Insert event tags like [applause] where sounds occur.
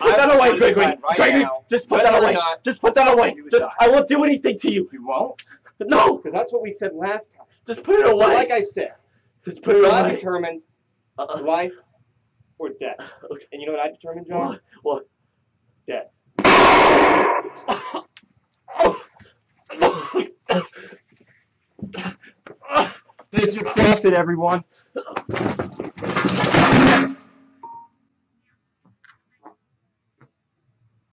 Put that away, Gregory. right Gregory, now just put that away. not Just put that away. Just. I won't do anything to you. You won't, No, because that's what we said last time. just put it So away. like I said, just put it God away. determines Uh, life or death. Okay. And you know what I determined, John? What? What? Death. [coughs] [coughs] This is profit, everyone.